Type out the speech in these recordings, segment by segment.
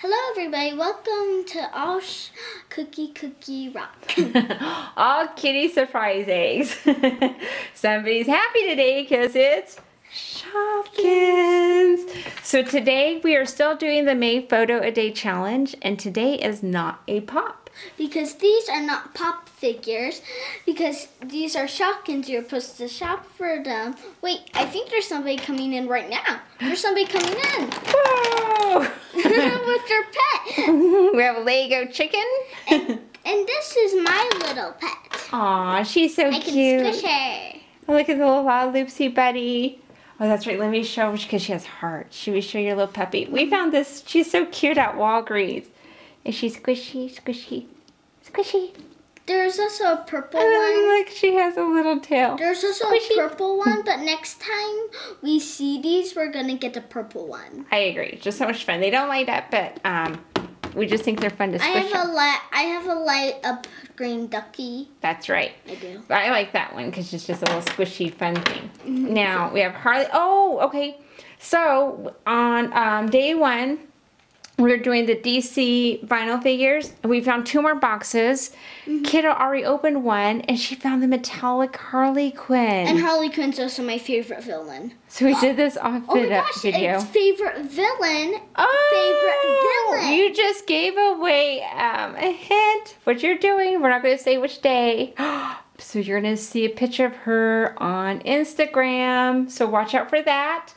Hello, everybody. Welcome to All Sh- Cookie Cookie Rock. All Cuties surprise eggs. Somebody's happy today because it's Shopkins. So today we are still doing the May Photo a Day challenge, and today is not a pop. because these are not pop figures, because these are Shopkins. You're supposed to shop for them. Wait, I think there's somebody coming in right now. There's somebody coming in Whoa! with their pet. we have a Lego chicken. And, and this is my little pet. Aw, she's so I can squish her. Oh, look at the little uh, Loopsy Buddy. Oh, that's right. Let me show because she has heart. Should we show your little puppy? We found this. She's so cute at Walgreens. Is she squishy, squishy, squishy? There's also a purple one. Oh, look, she has a little tail. There's also a purple one, but next time we see these, we're gonna get the purple one. I agree. Just so much fun. They don't light up, but um, we just think they're fun to I squish. have a light. I have a light up green ducky. That's right. I do. I like that one because it's just a little squishy, fun thing. Mm-hmm. Now we have Harley. Oh, okay. So on um, day one, we are doing the DC vinyl figures. and We found two more boxes. Mm-hmm. Kiddo already opened one, and she found the metallic Harley Quinn. And Harley Quinn's also my favorite villain. so we did this off Oh my gosh, video. it's favorite villain. Oh, villain. You just gave away um, a hint. What you're doing? We're not going to say which day. So you're going to see a picture of her on Instagram. So watch out for that.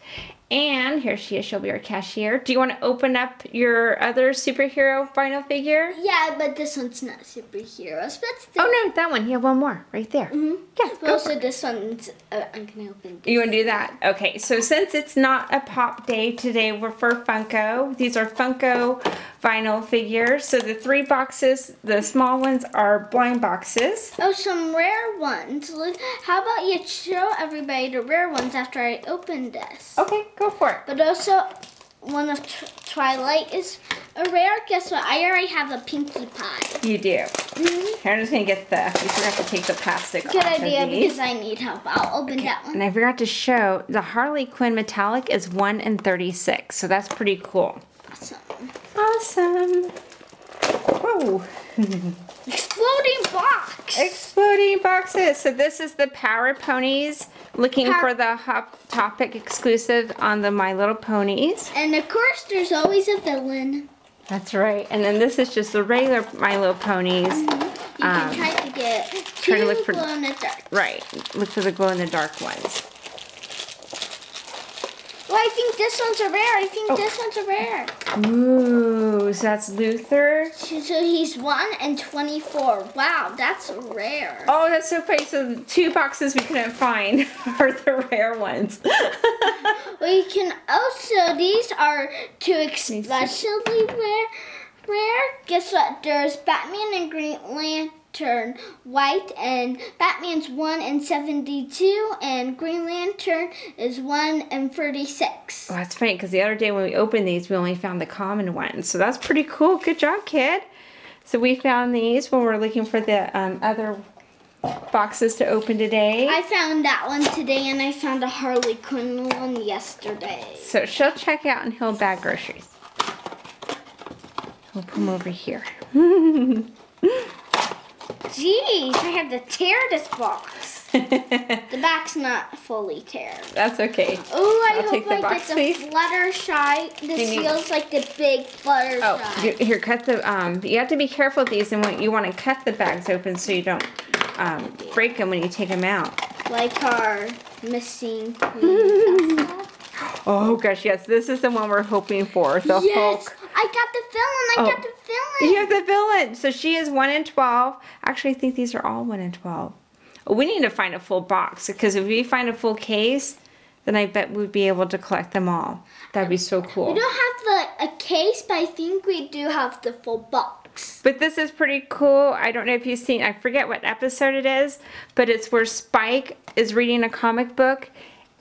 And here she is. She'll be our cashier. Do you want to open up your other superhero vinyl figure? Yeah, but this one's not superheroes. But still. Oh no, that one. You have one more right there. Mm -hmm. Yeah. But also this one's. Uh, I'm gonna open. This. You want to do that? Okay, so since it's not a pop day today, we're for Funko. These are Funko vinyl figures. So the three boxes, the small ones are blind boxes. Oh, some rare ones. Look, How about you show everybody the rare ones after I open this? Okay, go for it. But also, one of Tw- Twilight is a rare. Guess what? I already have a Pinkie Pie. You do. Mhm. Here, I'm just gonna get the, we forgot to take the plastic Good off of idea these. because I need help. I'll open that one. And I forgot to show, the Harley Quinn metallic is 1 in 36, so that's pretty cool. Awesome. Awesome. Whoa. Exploding box. Exploding boxes. So this is the Power Ponies. Looking Power- for the Hot Topic exclusive on the My Little Ponies. and of course, there's always a villain. That's right. And then this is just the regular My Little Ponies. You Um, can try to get try to look for- glow in the dark. Right. Look for the glow in the dark ones. I think this one's a rare. I think Oh. this one's a rare. Ooh, so that's Luthor. So so he's one and twenty-four. Wow, that's rare. Oh, that's so funny. So the two boxes we couldn't find are the rare ones. We can also these are two especially rare. Rare. Guess what? There's Batman and Green Lantern white, and Batman's one and seventy-two, and Green Lantern is one and thirty-six. Oh, that's funny because the other day when we opened these, we only found the common ones. So that's pretty cool. Good job, kid. So we found these when we are looking for the um, other boxes to open today. I found that one today, and I found a Harley Quinn one yesterday. so she'll check out and he'll bag groceries. We'll put them over here. Jeez, I have to tear this box. The back's not fully tear. that's okay. Oh, I I'll hope take the I box, get please. the Fluttershy. This you- feels like the big Fluttershy. Oh, here, cut the, um, you have to be careful with these and when you want to cut the bags open so you don't um, break them when you take them out. Like our missing queen. Oh gosh, yes, this is the one we're hoping for, the yes, Hulk. I got the villain. I Oh. got the villain. You have the villain. So she is 1 in 12. Actually, I think these are all 1 in 12. Oh, We need to find a full box because if we find a full case, then I bet we'd be able to collect them all. That'd be so cool. We don't have the a case, but I think we do have the full box. But this is pretty cool. I don't know if you've seen, I forget what episode it is, but it's where Spike is reading a comic book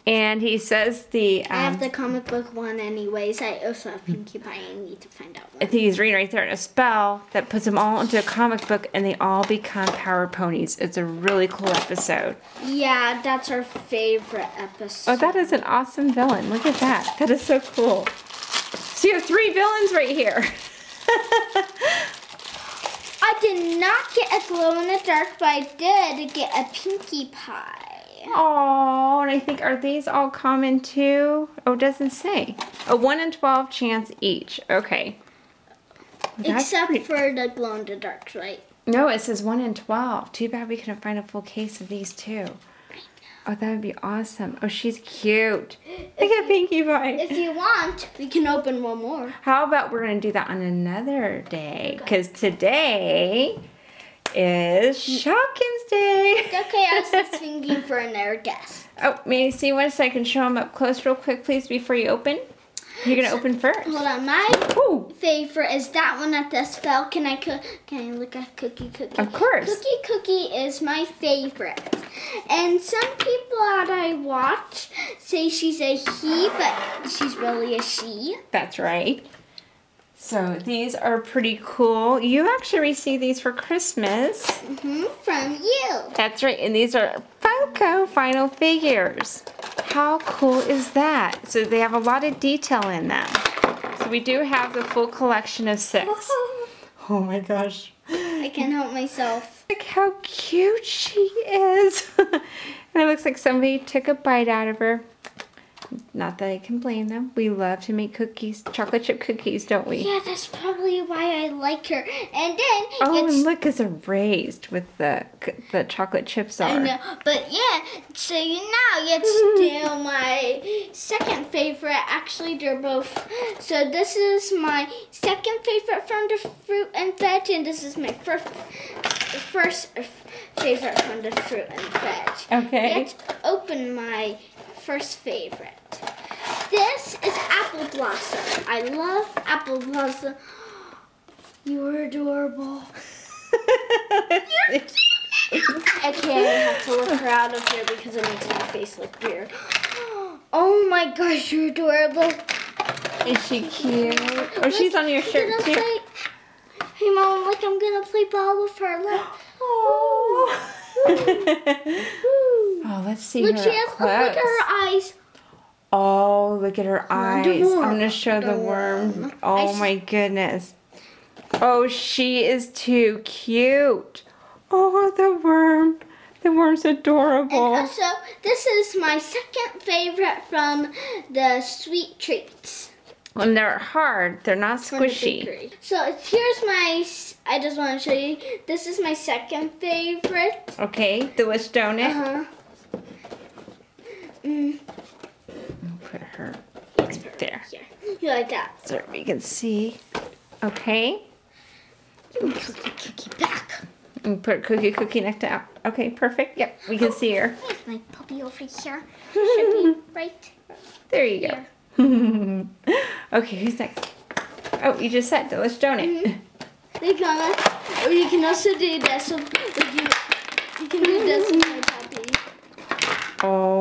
and he says the. I have um, the comic book one anyways. I also have Pinkie Pie. I need to find out I one. think he's reading right there a spell that puts them all into a comic book and they all become power ponies. It's a really cool episode. Yeah, that's our favorite episode. Oh, that is an awesome villain. Look at that. That is so cool. So you have three villains right here. I did not get a glow in the dark, but I did get a Pinkie Pie. Oh, and I think are these all common too? Oh, it doesn't say. A one in twelve chance each. Okay. That's Except pretty- for the glow in the darks, right? no, it says one in twelve. Too bad we couldn't find a full case of these too. Oh, that would be awesome. Oh, she's cute. Look at Pinkie Pie. If you want, we can open one more. How about we're gonna do that on another day? Because today is Shopkins Day. Okay, I was just thinking for another guess. Oh, may I see one so I can show them up close real quick, please, before you open? You're gonna open first. Hold on, my Ooh, favorite is that one that just fell. Can I cook? Can I look at Kooky Cookie? Of course. Kooky Cookie is my favorite, and some people that I watch say she's a he, but she's really a she. that's right. So these are pretty cool. You actually received these for Christmas. hmm from you. That's right, and these are Funko Vinyl Figures. How cool is that? So they have a lot of detail in them. So we do have the full collection of six. Oh my gosh. I can't help myself. Look how cute she is. and it looks like somebody took a bite out of her. Not that I can blame them. We love to make cookies, chocolate chip cookies, don't we? Yeah, that's probably why I like her. And then Oh, it's and look, it's raised with the the chocolate chips on. I know, but yeah. So you now it's still my second favorite. Actually, they're both. So this is my second favorite from the fruit and veg, and this is my first first favorite from the fruit and veg. Okay. Let's open my first favorite. This is Apple Blossom. I love Apple Blossom. You are adorable. Okay, I have to look her out of here because it makes my face look weird. Oh my gosh, you're adorable. Is she cute? Oh, she's on your shirt too. play- Hey mom, look, I'm gonna play ball with her. Look. Oh. Oh, let's see Look, her she has oh, look at her eyes. Oh, look at her eyes. I'm gonna show the The worm. worm. Oh my goodness. Oh, she is too cute. Oh, the worm. The worm's And adorable. also, this is my second favorite from the sweet treats. And they're hard. They're not squishy. So here's my. I just want to show you. This is my second favorite. Okay, the wish donut. Uh Mm, Put her let's put it there. Here. You like that? so we can see. Okay. Give me cookie, cookie back. And put Kooky Cookie next to out. Okay, perfect. Yep, we can see her. My puppy over here? Should be right. There you go. okay, who's next? Oh, you just said donut. They gonna. Or you can also do this. With, you, you can do this with my.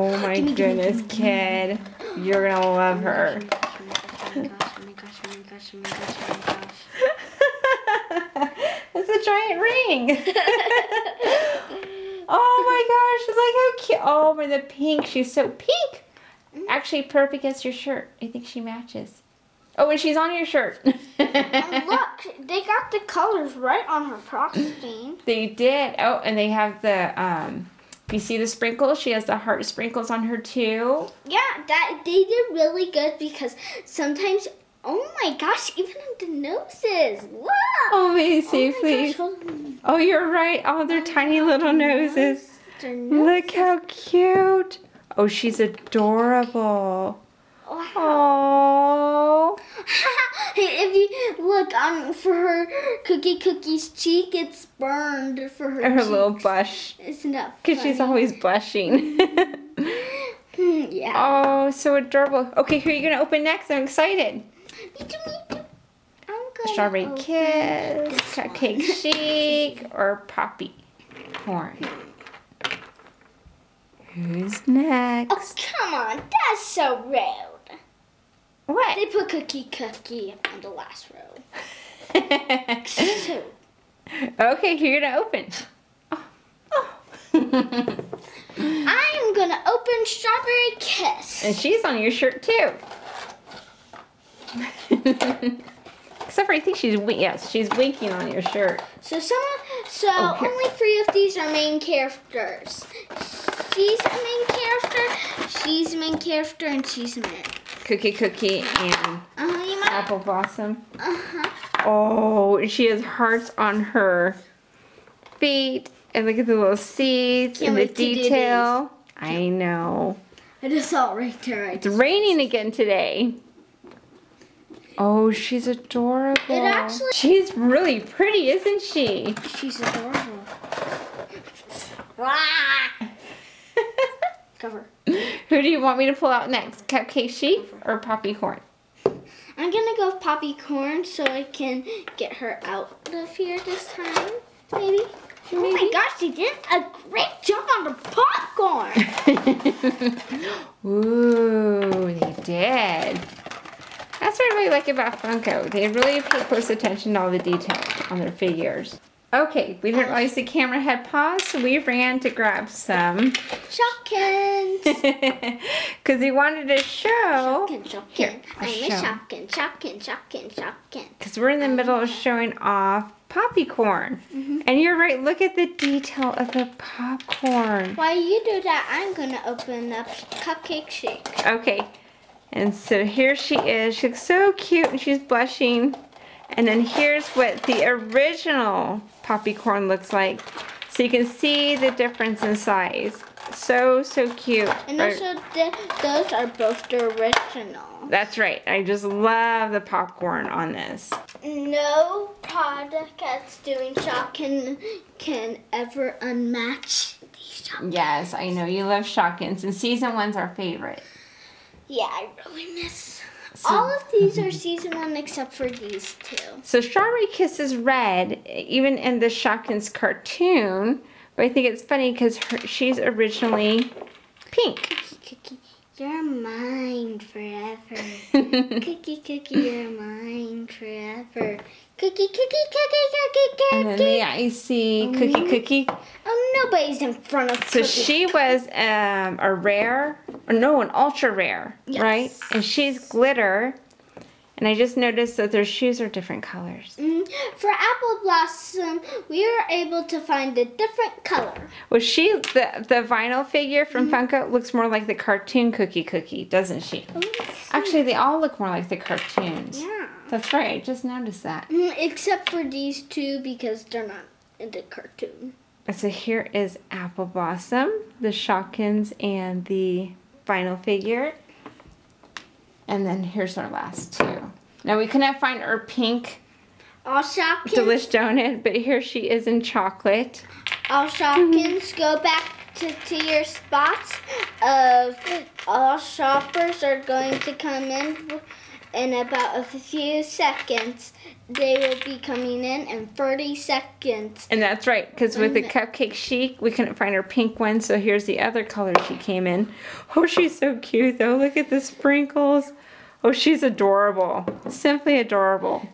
Oh my Gimme, gimme, goodness, kid. You're gonna love her. It's a giant ring. oh my gosh, look how cute. Oh my, the pink. She's so pink. Actually, perfect as your shirt. I think she matches. Oh, and she's on your shirt. And look, they got the colors right on her frosting. They did. Oh, and they have the um. You see the sprinkles? She has the heart sprinkles on her too. Yeah, that they did really good because sometimes. Oh my gosh! Even on the noses. Wow. Oh, may I Oh please? gosh. Oh, you're right. Oh, their tiny little noses. Their Look noses. how cute. Oh, she's adorable. Wow. Oh. if you look on for her Kooky Cookie's cheek, it's burned for her. Her cheek. little blush. Isn't that Because she's always blushing. Hmm, yeah. oh, so adorable. Okay, who are you going to open next? I'm excited. Me too, me too. I'm gonna Strawberry open Kiss, this Cupcake. Chic, or Poppy Corn. Who's next? Oh come on, that's so rude. They put Kooky Cookie on the last row. Okay, who you gonna open? Oh. Oh. I'm gonna open Strawberry Kiss. and she's on your shirt too. Except for I think she's. Yes, she's winking on your shirt. So some, so Oh, only three of these are main characters. She's a main character. She's a main character, and she's a main. Kooky Cookie and Uh. Apple Blossom. Uh huh. Oh, she has hearts on her feet. And look at the little seeds Can't and the wait to do detail. I know. I just saw it right there. I It's raining again today. Oh, she's adorable. It actually- She's really pretty, isn't she? she's adorable. Cover. Who do you want me to pull out next? Cupcake Chic or Poppy Corn? I'm gonna go with Poppy Corn so I can get her out of here this time. Maybe. Oh my gosh, she did a great job on the popcorn. Ooh, they did. That's what I really like about Funko. They really pay close attention to all the details on their figures. Okay, we didn't realize the camera had paused, so we ran to grab some. Shopkins. Because we wanted to show. Shopkin, Shopkin. Here, I'm a. Shopkin, Shopkin, Shopkin, Shopkin. Because we're in the middle of showing off popcorn. Mm-hmm. And you're right, look at the detail of the popcorn. While you do that, I'm gonna open up Cupcake Chic. Okay. And so here she is. She looks so cute and she's blushing. And then here's what the original popcorn looks like. So you can see the difference in size. So, so cute. And also, the, those are both the original. that's right. I just love the popcorn on this. No product that's doing shop can can ever unmatch these shop. Yes, I know you love Shopkins, and season one's our favorite. Yeah, I really miss. So- All of these are season one except for these two. So Strawberry Kiss is red, even in the Shopkins cartoon. But I think it's funny because she's originally pink. Cookie, cookie, you're mine forever. cookie, cookie, you're mine forever. Cookie, cookie, cookie, cookie, and then the icy cookie cookie. Oh, nobody's in front of So Cookie. she was um, a rare, or no, an ultra rare, Yes. right? And she's glitter. And I just noticed that their shoes are different colors. Mm, For Apple Blossom, we were able to find a different color. Well, she, the, the vinyl figure from Funko looks more like the cartoon Kooky Cookie, doesn't she? Actually, they all look more like the cartoons. Yeah. That's right, I just noticed that. Mm, Except for these two because they're not in the cartoon. So here is Apple Blossom, the Shopkins, and the vinyl figure. And then here's our last two. Now we couldn't find our pink All Shopkins, D'lish Donut, but here she is in chocolate. all Shopkins, go back to, to your spots. Of all shoppers are going to come in in about a few seconds. They will be coming in in 30 seconds. And that's right, because with the Mm. cupcake chic, we couldn't find her pink one, so here's the other color she came in. Oh, she's so cute though. Look at the sprinkles. Oh, she's adorable. Simply adorable.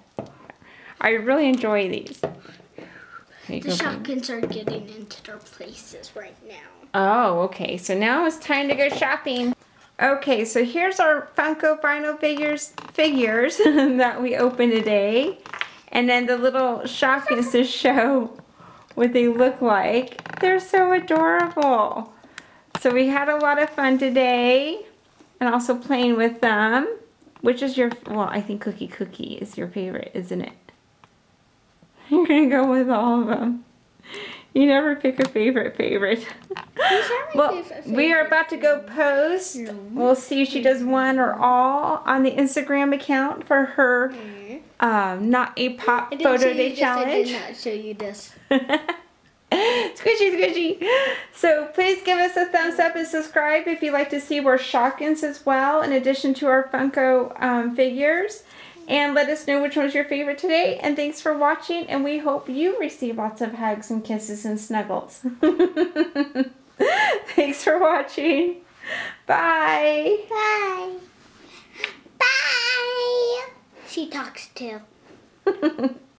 I really enjoy these. The. Shopkins are getting into their places right now. Oh, okay. So now it's time to go shopping. Okay, so here's our Funko Vinyl figures figures that we opened today. And then the little Shopkins to show what they look like. They're so adorable. So we had a lot of fun today and also playing with them. Which is your, well, I think Kooky Cookie is your favorite, isn't it? You're gonna go with all of them. You never pick a favorite favorite. These are my Well, favorite we are about to go post. No. We'll see if she does one or all on the Instagram account for her um, not a pop I didn't show photo day this, I did challenge. not show you this. squishy, squishy. So please give us a thumbs up and subscribe if you'd like to see more Shopkins as well, in addition to our Funko um, figures. And let us know which one's your favorite today. And thanks for watching. And we hope you receive lots of hugs and kisses and snuggles. thanks for watching. Bye. Bye. Bye. She talks too.